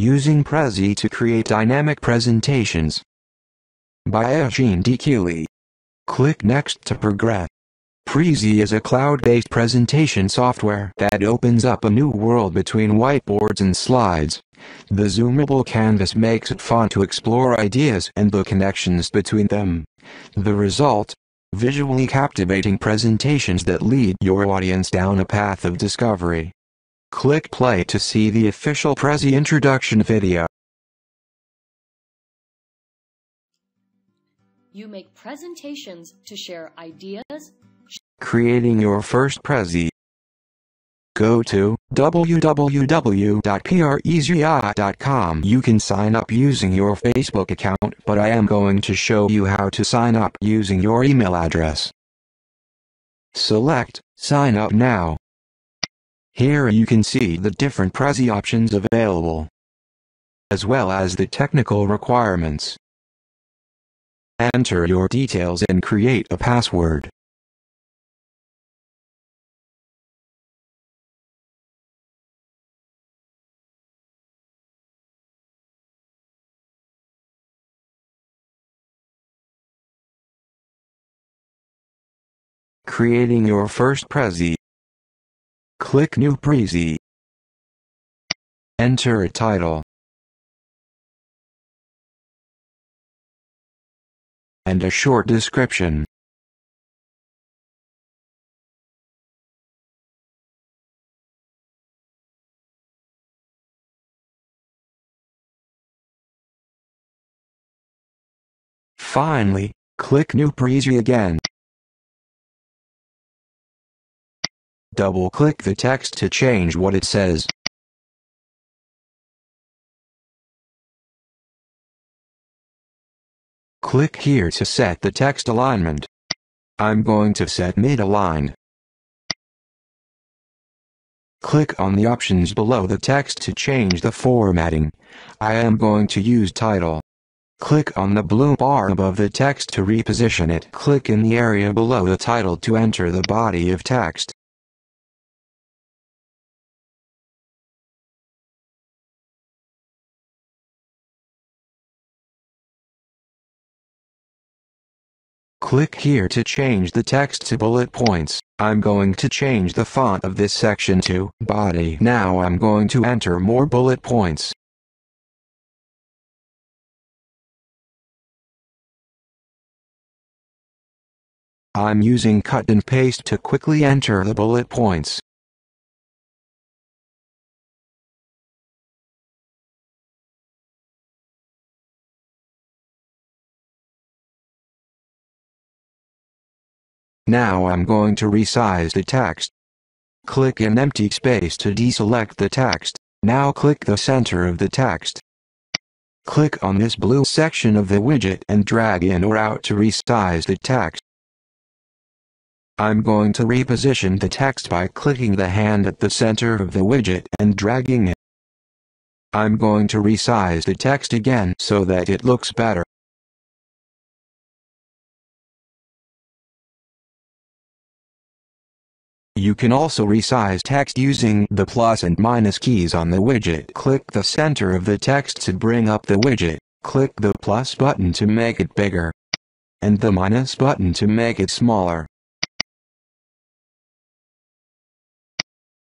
Using Prezi to create dynamic presentations. By Eugene D. Keely. Click Next to progress. Prezi is a cloud-based presentation software that opens up a new world between whiteboards and slides. The zoomable canvas makes it fun to explore ideas and the connections between them. The result? Visually captivating presentations that lead your audience down a path of discovery. Click play to see the official Prezi introduction video. You make presentations to share ideas, Creating your first Prezi. Go to www.prezi.com. You can sign up using your Facebook account, but I am going to show you how to sign up using your email address. Select Sign Up Now. Here you can see the different Prezi options available, as well as the technical requirements. Enter your details and create a password. Creating your first Prezi. Click New Prezi. Enter a title. And a short description. Finally, click New Prezi again. Double-click the text to change what it says. Click here to set the text alignment. I'm going to set mid-align. Click on the options below the text to change the formatting. I am going to use title. Click on the blue bar above the text to reposition it. Click in the area below the title to enter the body of text. Click here to change the text to bullet points. I'm going to change the font of this section to body. Now I'm going to enter more bullet points. I'm using cut and paste to quickly enter the bullet points. Now I'm going to resize the text. Click an empty space to deselect the text. Now click the center of the text. Click on this blue section of the widget and drag in or out to resize the text. I'm going to reposition the text by clicking the hand at the center of the widget and dragging it. I'm going to resize the text again so that it looks better. You can also resize text using the plus and minus keys on the widget. Click the center of the text to bring up the widget. Click the plus button to make it bigger. And the minus button to make it smaller.